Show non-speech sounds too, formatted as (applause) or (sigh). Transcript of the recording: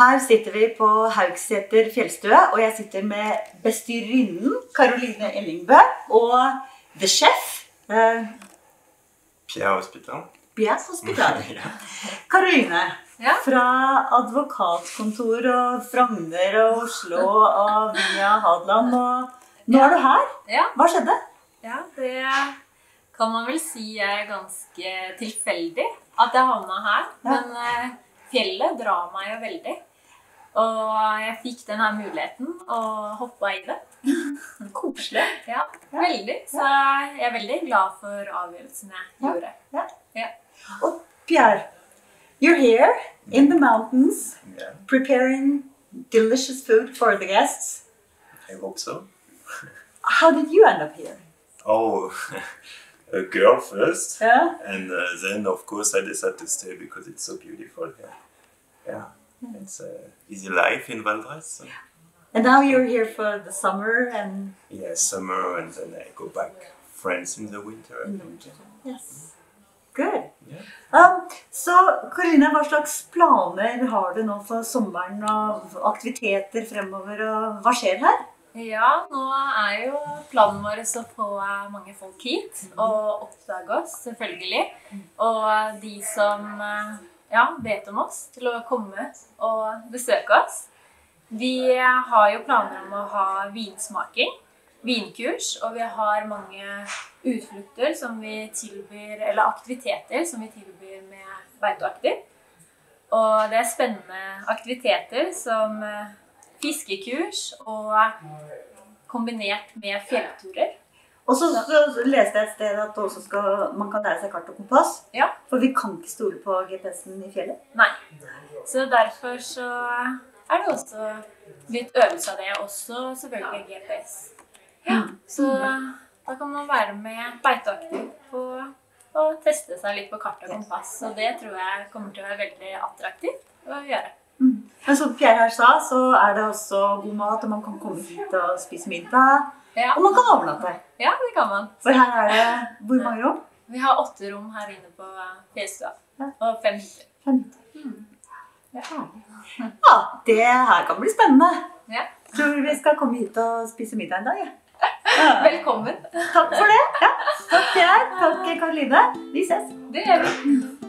Her sitter vi på Haugseter fjellstue, og jeg sitter med bestyrerinnen Karoline Ellingbø og the chef eh, Pierre Hospital. Pierre Hospital. (laughs) Caroline Ja. fra advokatkontor og Frogner og Oslo og via Hadeland, og nå er du her. Ja, Hva skjedde? ja, det kan man vel si er ganske tilfeldig at jeg havna her. Ja. Men eh, fjellet drar meg jo veldig. Og jeg fikk denne muligheten og hoppa i det. (laughs) Koselig. Ja, veldig. Så jeg er veldig glad for avgjørelsen jeg Ja. gjorde. Og Pierre, you're here in the mountains preparing delicious food for the guests. I hope so. How did you end up here? Oh, (laughs) a girl first, Yeah. and uh, then of course I decided to stay because it's so beautiful here. Yeah, it's uh, easy life in Valdres. So. And now you're here for the summer and Yeah, summer, and then I go back France in the winter. In the winter. Yes. Good. Yeah. Um, så Karoline, hva slags planer har du nå for sommeren og aktiviteter fremover? Og hva skjer her? Ja, nå er jo planen vår å få mange folk hit og oppdage oss, selvfølgelig. Og de som eh, ja, vet om oss, til å komme og besøke oss. Vi har jo planer om å ha vinsmaking, vinkurs, og vi har mange utflukter som vi tilbyr, eller aktiviteter som vi tilbyr med Beitoaktiv. Og det er spennende aktiviteter som eh, fiskekurs og kombinert med fjellturer. Og så, så leste jeg et sted at skal, man kan lære seg kart og kompass. Ja. For vi kan ikke stole på GPS-en i fjellet. Nei. Så derfor så er det også litt øvelse av det, også selvfølgelig GPS. Ja, så da kan man være med beiteaktiv på å teste seg litt på kart og kompass. Og det tror jeg kommer til å være veldig attraktivt å gjøre. Men som Pierre her sa, så er det også god mat, og man kan komme hit og spise middag. Ja, Og man kan overnatte. ja det kan man. For her er det hvor mange rom? Vi har åtte rom her inne på fjellstua. Og fem hytter. Ja. Ja, det her kan bli spennende. Ja. Tror vi skal komme hit og spise middag en dag. Ja. (laughs) Velkommen. Takk for det. Ja. Takk, Pierre. Takk, Karoline. Vi ses. Det gjør vi.